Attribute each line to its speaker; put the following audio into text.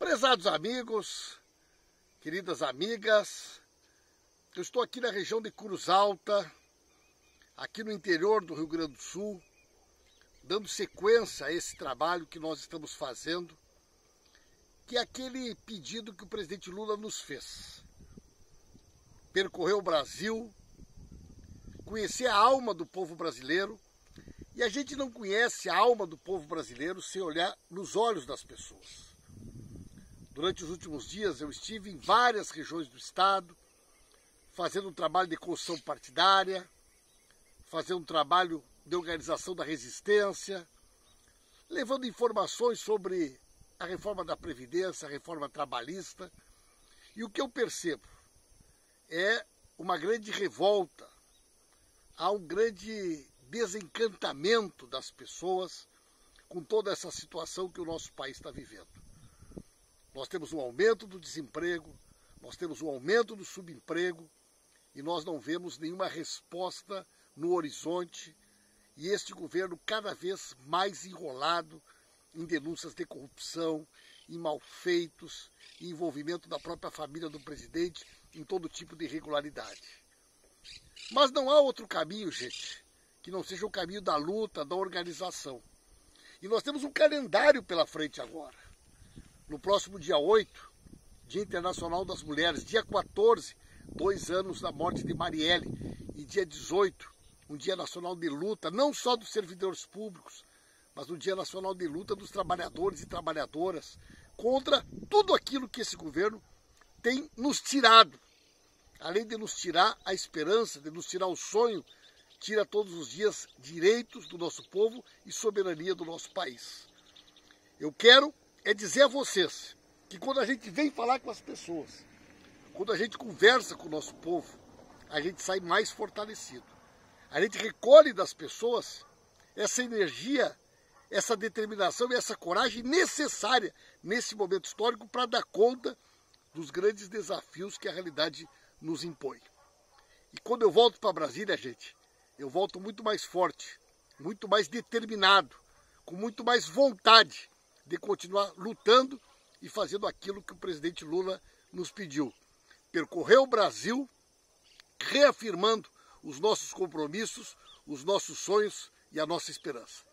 Speaker 1: Prezados amigos, queridas amigas, eu estou aqui na região de Cruz Alta, aqui no interior do Rio Grande do Sul, dando sequência a esse trabalho que nós estamos fazendo, que é aquele pedido que o presidente Lula nos fez. Percorrer o Brasil, conhecer a alma do povo brasileiro, e a gente não conhece a alma do povo brasileiro sem olhar nos olhos das pessoas. Durante os últimos dias eu estive em várias regiões do estado, fazendo um trabalho de construção partidária, fazendo um trabalho de organização da resistência, levando informações sobre a reforma da Previdência, a reforma trabalhista. E o que eu percebo é uma grande revolta, há um grande desencantamento das pessoas com toda essa situação que o nosso país está vivendo. Nós temos um aumento do desemprego, nós temos um aumento do subemprego e nós não vemos nenhuma resposta no horizonte. E este governo cada vez mais enrolado em denúncias de corrupção, em malfeitos, em envolvimento da própria família do presidente em todo tipo de irregularidade. Mas não há outro caminho, gente, que não seja o caminho da luta, da organização. E nós temos um calendário pela frente agora no próximo dia 8, Dia Internacional das Mulheres, dia 14, dois anos da morte de Marielle, e dia 18, um dia nacional de luta, não só dos servidores públicos, mas um dia nacional de luta dos trabalhadores e trabalhadoras contra tudo aquilo que esse governo tem nos tirado. Além de nos tirar a esperança, de nos tirar o sonho, tira todos os dias direitos do nosso povo e soberania do nosso país. Eu quero é dizer a vocês que quando a gente vem falar com as pessoas, quando a gente conversa com o nosso povo, a gente sai mais fortalecido. A gente recolhe das pessoas essa energia, essa determinação e essa coragem necessária nesse momento histórico para dar conta dos grandes desafios que a realidade nos impõe. E quando eu volto para Brasília, gente, eu volto muito mais forte, muito mais determinado, com muito mais vontade de continuar lutando e fazendo aquilo que o presidente Lula nos pediu. Percorrer o Brasil, reafirmando os nossos compromissos, os nossos sonhos e a nossa esperança.